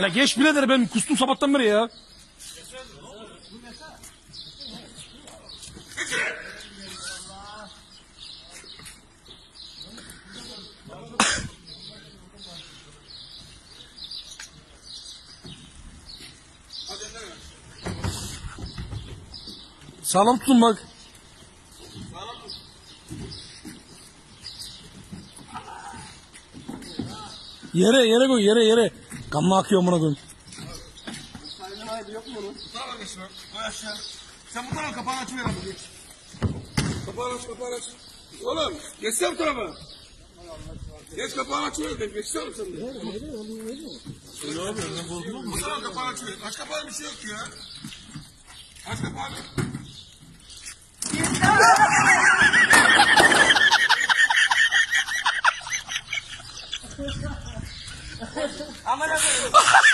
Ya geç birader ben kustum sabahtan beri ya. Sağlam tutun bak. Yere yere koy yere yere. Kanma akıyor amına koyayım. Tamam geç lan. Koy aşağı. Sen bu tarafa kapağını abi geç. Kapağını aç kapağını aç. Oğlum geçsene bu tarafa. Geç kapağını açıver de geçsene sen de. Ne yapıyorsun? Ne bozdun mu? Bu tarafa kapağını açıver. Aç kapağını bir şey yok ya. Aç kapağını. Amına koyayım.